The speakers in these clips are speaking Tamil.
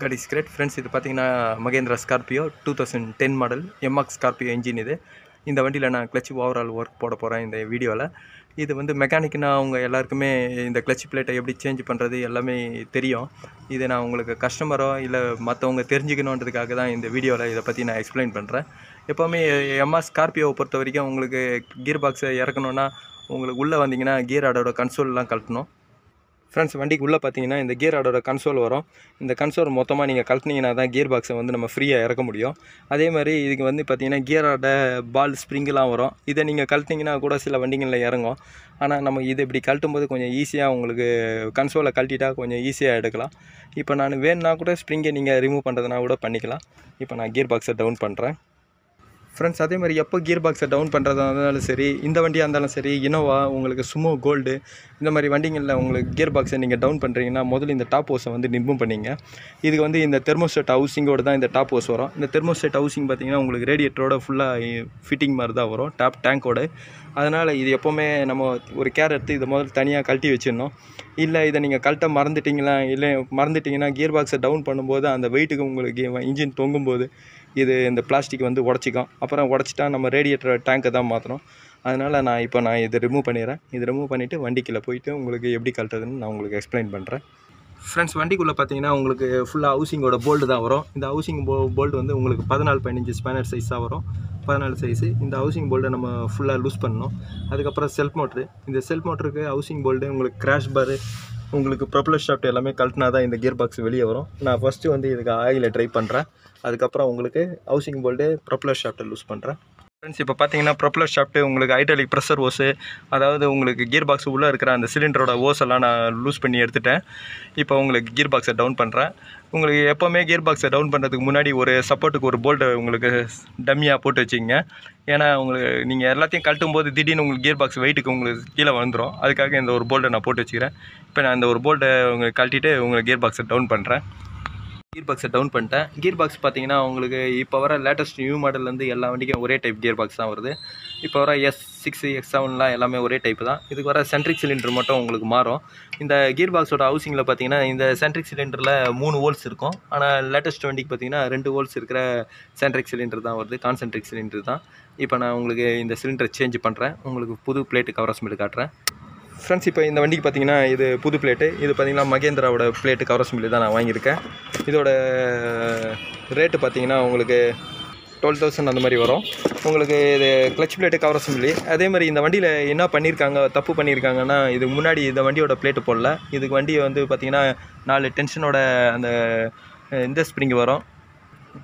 கடி இஸ் கிரேட் ஃப்ரெண்ட்ஸ் இது பார்த்தீங்கன்னா Mahindra Scorpio two thousand ten model mHawk Scorpio engine இது. இந்த வண்டியில் நான் கிளச் ஓவரால் ஒர்க் போட போகிறேன் இந்த வீடியோவில் இது வந்து மெக்கானிக்னா அவங்க எல்லாருக்குமே இந்த கிளச் பிளேட்டை எப்படி சேஞ்ச் பண்ணுறது எல்லாமே தெரியும். இது நான் உங்களுக்கு கஸ்டமரோ இல்லை மற்றவங்க தெரிஞ்சுக்கணுன்றதுக்காக தான் இந்த வீடியோவில் இதை பற்றி நான் எக்ஸ்பிளைன் பண்ணுறேன் எப்போவுமே எம்ஆர் ஸ்கார்பியோவை பொறுத்த வரைக்கும் உங்களுக்கு கியர் பாக்ஸை இறக்கணுன்னா உங்களுக்கு உள்ளே வந்தீங்கன்னா கியர் ஆடோட கன்சோல்லாம் கழட்டணும். ஃப்ரெண்ட்ஸ் வண்டிக்கு உள்ளே பார்த்தீங்கன்னா இந்த கியர் ஆடோட கன்சோல் வரும். இந்த கன்சோல் மொத்தமாக நீங்கள் கழட்டினீங்கன்னா தான் கியர் பாக்ஸை வந்து நம்ம ஃப்ரீயாக இறக்க முடியும். அதே மாதிரி இதுக்கு வந்து பார்த்தீங்கன்னா கியர் ஆட பால் ஸ்ப்ரிங்கெலாம் வரும். இதை நீங்கள் கழட்டிங்கன்னா கூட சில வண்டிகளில் இறங்கும். ஆனால் நம்ம இது இப்படி கழட்டும் போது கொஞ்சம் ஈஸியாக உங்களுக்கு கன்சோலை கழட்டிட்டா கொஞ்சம் ஈஸியாக எடுக்கலாம். இப்போ நான் வேணுன்னா கூட ஸ்ப்ரிங்கை நீங்கள் ரிமூவ் பண்ணுறதுனா கூட பண்ணிக்கலாம். இப்போ நான் கியர் பாக்ஸை டவுன் பண்ணுறேன் ஃப்ரெண்ட்ஸ் அதே மாதிரி எப்போ கியர் பாக்ஸை டவுன் பண்ணுறதா இருந்தாலும் சரி இந்த வண்டியாக இருந்தாலும் சரி இனோவா உங்களுக்கு சுமோ கோல்டு இந்த மாதிரி வண்டிங்களில் உங்களுக்கு கியர் பாக்ஸை நீங்கள் டவுன் பண்ணுறீங்கன்னா முதல்ல இந்த டாப் ஹோஸை வந்து நிம்பும் பண்ணிங்க. இதுக்கு வந்து இந்த தெர்மோஸ்டேட் ஹவுசிங்கோடு தான் இந்த டாப் ஹோஸ் வரும். இந்த தெர்மோஸ்டேட் ஹவுசிங் பார்த்தீங்கன்னா உங்களுக்கு ரேடியேட்டரோட ஃபுல்லாக ஃபிட்டிங் மாதிரி தான் வரும் டாப் டேங்கோடு அதனால் இது எப்போவுமே நம்ம ஒரு கேர் எடுத்து இதை முதல்ல தனியாக கழட்டி வச்சிடணும். இல்லை இதை நீங்கள் கழட்ட மறந்துட்டிங்களா? இல்லை மறந்துட்டிங்கன்னா கியர் பாக்ஸை டவுன் பண்ணும்போது அந்த வெயிட்டுக்கு உங்களுக்கு இன்ஜின் தொங்கும்போது இது இந்த பிளாஸ்டிக் வந்து உடச்சிக்கும். அப்புறம் உடச்சிட்டா நம்ம ரேடியேட்டர் டேங்கை தான் மாற்றணும் அதனால் நான் இப்போ நான் இதை ரிமூவ் பண்ணிடுறேன். இதை ரிமூவ் பண்ணிவிட்டு வண்டிக்குள்ளே போயிட்டு உங்களுக்கு எப்படி கழட்டுறதுன்னு நான் உங்களுக்கு எக்ஸ்பிளைன் பண்ணுறேன் ஃப்ரெண்ட்ஸ் வண்டிக்குள்ளே பார்த்தீங்கன்னா உங்களுக்கு ஃபுல்லாக ஹவுசிங்கோட போல்டு தான் வரும். இந்த ஹவுசிங் போ போல்டு வந்து உங்களுக்கு பதினாலு பதினஞ்சு ஸ்பேனர் சைஸ் தான் வரும். பதினாலு சைஸு இந்த ஹவுசிங் போல்டை நம்ம ஃபுல்லாக லூஸ் பண்ணணும். அதுக்கப்புறம் செல்ஃப் மோட்ரு இந்த செல்ஃப் மோட்டருக்கு ஹவுசிங் போல்டு உங்களுக்கு கிராஷ் பாரு உங்களுக்கு ப்ரொப்ளர் ஷாஃப்ட் எல்லாமே கழட்டினா தான் இந்த கியர் பாக்ஸ் வெளியே வரும். நான் ஃபஸ்ட்டு வந்து இதுக்கு ஆயிலை ட்ரை பண்ணுறேன் அதுக்கப்புறம் உங்களுக்கு ஹவுசிங் போல்டு ப்ரொப்ளர் ஷாஃப்ட்டை லூஸ் பண்ணுறேன் ஃப்ரெண்ட்ஸ் இப்போ பார்த்தீங்கன்னா ப்ரொப்ளர் ஷாஃப்ட்டு உங்களுக்கு ஹைட்ராலிக் ப்ரெஷர் ஓஸு அதாவது உங்களுக்கு கியர் பாக்ஸ் உள்ளே இருக்கிற அந்த சிலிண்டரோட ஓஸ் எல்லாம் நான் லூஸ் பண்ணி எடுத்துட்டேன். இப்போ உங்களுக்கு கியர் பாக்ஸை டவுன் பண்ணுறேன் உங்களுக்கு எப்போவுமே கியர் பாக்ஸை டவுன் பண்ணுறதுக்கு முன்னாடி ஒரு சப்போர்ட்டுக்கு ஒரு போல்ட்டை உங்களுக்கு டம்மியாக போட்டு வச்சிங்க ஏன்னா உங்களுக்கு நீங்கள் எல்லாத்தையும் கழட்டும் போது திடீர்னு உங்களுக்கு கியர் பாக்ஸ் வெயிட்டுக்கு உங்களுக்கு கீழே வந்துடும் அதுக்காக இந்த ஒரு போல்ட்டை நான் போட்டு வச்சுக்கிறேன். இப்போ நான் இந்த ஒரு போல்ட்டை உங்களுக்கு கழட்டிட்டு உங்களுக்கு கியர் பாக்ஸை டவுன் பண்ணுறேன் கியர் பாக்ஸை டவுன் பண்ணிட்டேன். கியர் பாக்ஸ் பார்த்தீங்கன்னா உங்களுக்கு இப்போ வர லேட்டஸ்ட் நியூ மாடல்லேருந்து எல்லா வண்டிக்கும் ஒரே டைப் கியர் பாக்ஸ் தான் வருது. இப்போ வர எஸ் சிக்ஸ் எக்ஸ் செவன்லாம் எல்லாமே ஒரே டைப் தான். இதுக்கு வர சென்ட்ரிக் சிலிண்டர் மட்டும் உங்களுக்கு மாறும். இந்த கியர் பாக்ஸோட ஹவுசிங்கில் பார்த்தீங்கன்னா இந்த சென்ட்ரிக் சிலிண்டரில் மூணு ஹோல்ஸ் இருக்கும். ஆனால் லேட்டஸ்ட் வண்டிக்கு பார்த்தீங்கன்னா ரெண்டு ஹோல்ஸ் இருக்கிற சென்ட்ரிக் சிலிண்டர் தான் வருது. கான்சென்ட்ரிக் சிலிண்டர் தான். இப்போ நான் உங்களுக்கு இந்த சிலிண்டரை சேஞ்ச் பண்ணுறேன் உங்களுக்கு புது பிளேட்டு கவர் ஸ்மெல் காட்டுறேன். ஃப்ரெண்ட்ஸ் இப்போ இந்த வண்டிக்கு பார்த்தீங்கன்னா இது புது பிளேட்டு இது பார்த்தீங்கன்னா மகேந்திராவோட பிளேட்டு கவர் அசம்பிளி தான் நான் வாங்கியிருக்கேன். இதோட ரேட்டு பார்த்தீங்கன்னா உங்களுக்கு டுவெல் தௌசண்ட் அந்த மாதிரி வரும். உங்களுக்கு இது கிளச் பிளேட்டு கவர் அசம்பிளி அதே மாதிரி இந்த வண்டியில் என்ன பண்ணியிருக்காங்க தப்பு பண்ணியிருக்காங்கன்னா இதுக்கு முன்னாடி இந்த வண்டியோட பிளேட்டு போடல. இதுக்கு வண்டியை வந்து பார்த்தீங்கன்னா நாலு டென்ஷனோட அந்த இந்த ஸ்ப்ரிங் வரும்.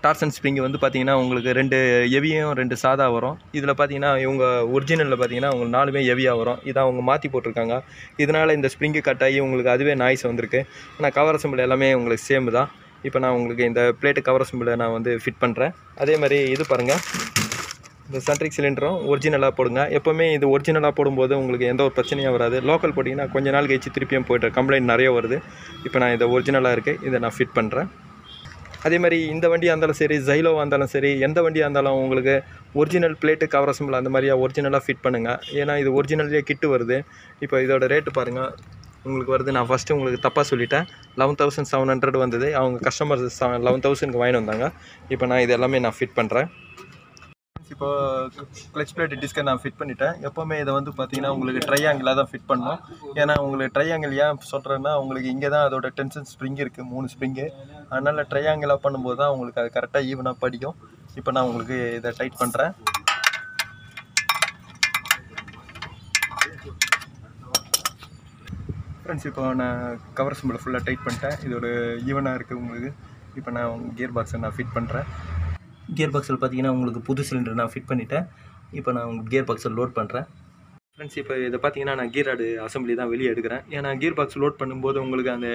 டார்சன் ஸ்ப்ரிங் வந்து பார்த்தீங்கன்னா உங்களுக்கு ரெண்டு எவியும் ரெண்டு சாதா வரும். இதில் பார்த்தீங்கன்னா இவங்க ஒரிஜினலில் பார்த்தீங்கன்னா உங்களுக்கு நாலுமே எவியாக வரும். இதை அவங்க மாற்றி போட்டிருக்காங்க. இதனால் இந்த ஸ்ப்ரிங்கு கட் ஆகி உங்களுக்கு அதுவே நாய்ஸ் வந்திருக்கு. ஆனால் கவர் அசம்பிள் எல்லாமே உங்களுக்கு சேம் தான். இப்போ நான் உங்களுக்கு இந்த பிளேட்டு கவர் அசம்பிளை நான் வந்து ஃபிட் பண்ணுறேன் அதே மாதிரி இது பாருங்கள் இந்த சென்ட்ரிக் சிலிண்டரும் ஒரிஜினலாக போடுங்க. எப்போவுமே இது ஒரிஜினலாக போடும்போது உங்களுக்கு எந்த ஒரு பிரச்சனையும் வராது. லோக்கல் போட்டிங்கன்னா கொஞ்ச நாள் கழிச்சு திருப்பியும் போய்ட்டு கம்ப்ளைண்ட் நிறைய வருது. இப்போ நான் இதை ஒரிஜினலாக இருக்குது இதை நான் ஃபிட் பண்ணுறேன் அதே மாதிரி இந்த வண்டியாக இருந்தாலும் சரி ஜைலோவாக இருந்தாலும் சரி எந்த வண்டியாக இருந்தாலும் உங்களுக்கு ஒரிஜினல் பிளேட்டு கவர் அசம்பிள் அந்த மாதிரியா ஒரிஜினலாக ஃபிட் பண்ணுங்கள் ஏன்னா இது ஒரிஜினல்லே கிட்டு வருது. இப்போ இதோட ரேட்டு பாருங்கள் உங்களுக்கு வருது. நான் ஃபஸ்ட்டு உங்களுக்கு தப்பாக சொல்லிட்டேன். லெவன் தௌசண்ட் செவன் ஹண்ட்ரட் வந்தது. அவங்க கஸ்டமர்ஸ் லெவன் தௌசண்ட்க்கு வாங்கிட்டு வந்தாங்க. இப்போ நான் இது எல்லாமே நான் ஃபிட் பண்ணுறேன் இப்போ கிளச் பிளேட் டிஸ்கை நான் ஃபிட் பண்ணிட்டேன். எப்போவுமே இதை வந்து பார்த்தீங்கன்னா உங்களுக்கு ட்ரையாங்கிளாக தான் ஃபிட் பண்ணணும் ஏன்னா உங்களுக்கு ட்ரையாங்கிள் ஏன் சொல்கிறேன்னா உங்களுக்கு இங்கே தான் அதோட டென்ஷன் ஸ்ப்ரிங் இருக்குது மூணு ஸ்ப்ரிங்கு அதனால் ட்ரையாங்கிளாக பண்ணும்போது தான் உங்களுக்கு அது கரெக்டாக ஈவனாக படிக்கும் இப்போ நான் உங்களுக்கு இதை டைட் பண்ணுறேன் ஃப்ரெண்ட்ஸ் இப்போ நான் கவர் சிம்பிளை ஃபுல்லாக டைட் பண்ணிட்டேன். இதோட ஈவனாக இருக்குது உங்களுக்கு. இப்போ நான் கியர் பாக்ஸை நான் ஃபிட் பண்ணுறேன் கியர் பாக்ஸில் பார்த்தீங்கன்னா உங்களுக்கு புது சிலிண்டர் நான் ஃபிட் பண்ணிவிட்டேன் இப்போ நான் உங்களுக்கு கியர் பாக்ஸில் லோட் பண்ணுறேன் ஃப்ரெண்ட்ஸ் இப்போ இதை பார்த்தீங்கன்னா நான் கீர் ஆடு அசம்பிளி தான் வெளியே எடுக்கிறேன். ஏன்னா கீர் பாக்ஸ் லோட் பண்ணும்போது உங்களுக்கு அந்த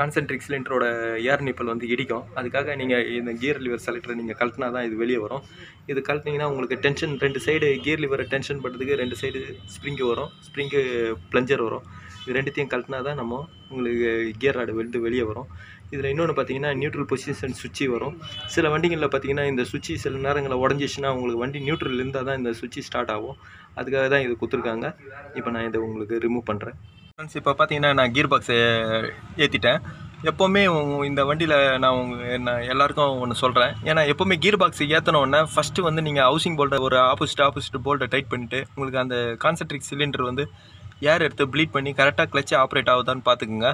கான்சென்ட்ரிக் சிலிண்டரோட ஏர் நிப்பல் வந்து இடிக்கும். அதுக்காக நீங்கள் இந்த கியர் லிவர் செலக்டரை நீங்கள் கழட்டினா தான் இது வெளியே வரும். இது கழட்டினீங்கன்னா உங்களுக்கு டென்ஷன் ரெண்டு சைடு கியர் லிவரை டென்ஷன் பண்ணுறதுக்கு ரெண்டு சைடு ஸ்ப்ரிங்கு வரும். ஸ்ப்ரிங்கு ப்ளஞ்சர் வரும். இது ரெண்டுத்தையும் கழட்டினா தான் நம்ம உங்களுக்கு கியர் ராடு வந்து வெளியே வரும். இதில் இன்னொன்று பார்த்தீங்கன்னா நியூட்ரல் பொசிஷன் சுவிட்சு வரும். சில வண்டிகளில் பார்த்தீங்கன்னா இந்த சுவிட்சு சில நேரங்களில் உடஞ்சிச்சுன்னா உங்களுக்கு வண்டி நியூட்ரல் இருந்தால் தான் இந்த சுவிட்சு ஸ்டார்ட் ஆகும். அதுக்காக தான் இது கொடுத்துருக்காங்க. இப்போ நான் இதை உங்களுக்கு ரிமூவ் பண்ணுறேன் ஃப்ரெண்ட்ஸ் இப்போ பார்த்தீங்கன்னா நான் கீர் பாக்ஸை ஏற்றிட்டேன் எப்போவுமே இந்த வண்டியில் நான் உங்கள் நான் எல்லாருக்கும் ஒன்று சொல்கிறேன் ஏன்னா எப்போவுமே கீர் பாக்ஸ் ஏற்றினோடனே ஃபஸ்ட்டு வந்து நீங்கள் ஹவுசிங் போல்ட்டை ஒரு ஆப்போசிட் ஆப்போசிட் போல்ட்டை டைட் பண்ணிவிட்டு உங்களுக்கு அந்த கான்சென்ட்ரிக் சிலிண்டர் வந்து ஏர் எடுத்து ப்ளீட் பண்ணி கரெக்டாக கிளச்சு ஆப்ரேட் ஆகுதான்னு பார்த்துக்குங்க.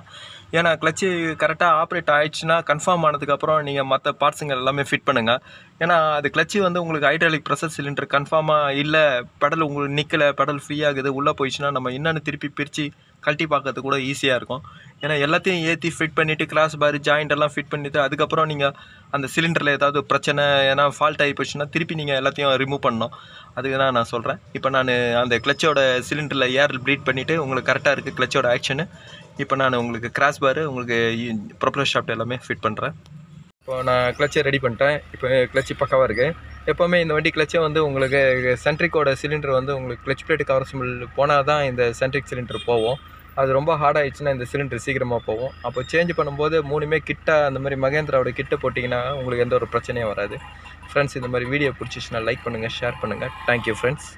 ஏன்னா கிளச்சு கரெக்டாக ஆப்ரேட் ஆயிடுச்சுன்னா கன்ஃபார்ம் ஆனதுக்கப்புறம் நீங்கள் மற்ற பார்ட்ஸுங்க எல்லாமே ஃபிட் பண்ணுங்கள் ஏன்னா அது கிளச்சு வந்து உங்களுக்கு ஹைட்ராலிக் ப்ரெஷர் சிலிண்டர் கன்ஃபார்மாக இல்லை பெடல் உங்களுக்கு நிற்கலை பெடல் ஃப்ரீ ஆகுது உள்ளே போயிடுச்சுன்னா நம்ம என்னென்னு திருப்பி பிரித்து கழட்டி பார்க்கறது கூட ஈஸியாக இருக்கும். ஏன்னா எல்லாத்தையும் ஏற்றி ஃபிட் பண்ணிவிட்டு கிளாஸ் பார் ஜாயிண்ட் எல்லாம் ஃபிட் பண்ணிவிட்டு அதுக்கப்புறம் நீங்கள் அந்த சிலிண்டரில் ஏதாவது பிரச்சனை ஏன்னா ஃபால்ட் ஆகி போச்சுன்னா திருப்பி நீங்கள் எல்லாத்தையும் ரிமூவ் பண்ணணும். அதுக்கு தான் நான் சொல்கிறேன் இப்போ நான் அந்த கிளச்சோட சிலிண்டரில் ஏர் ப்ளீட் பண்ணிவிட்டு உங்களுக்கு கரெக்டாக இருக்குது கிளச்சோட ஆக்ஷனு இப்போ நான் உங்களுக்கு கிராஸ் பார் உங்களுக்கு ப்ரொப்ளர் ஷாஃப்ட் எல்லாமே ஃபிட் பண்ணுறேன் இப்போ நான் கிளச்சை ரெடி பண்ணிட்டேன். இப்போ கிளச்சு பக்காவாக இருக்குது எப்போவுமே இந்த வண்டி கிளச்சே வந்து உங்களுக்கு சென்ட்ரிக்கோட சிலிண்டர் வந்து உங்களுக்கு கிளச் பிளேட் கவர் சிம்பிள் போனால் தான் இந்த சென்ட்ரிக் சிலிண்டர் போவோம் அது ரொம்ப ஹார்ட் ஆயிடுச்சுன்னா இந்த சிலிண்டர் சீக்கிரமாக போகும். அப்போ சேஞ்ச் பண்ணும்போது மூணுமே கிட்ட அந்த மாதிரி மகேந்திராவோட கிட்ட போட்டிங்கன்னா உங்களுக்கு எந்த ஒரு பிரச்சனையும் வராது. ஃப்ரெண்ட்ஸ் இந்த மாதிரி வீடியோ பிடிச்சிச்சுன்னா லைக் பண்ணுங்கள் ஷேர் பண்ணுங்கள் தேங்க்யூ ஃப்ரெண்ட்ஸ்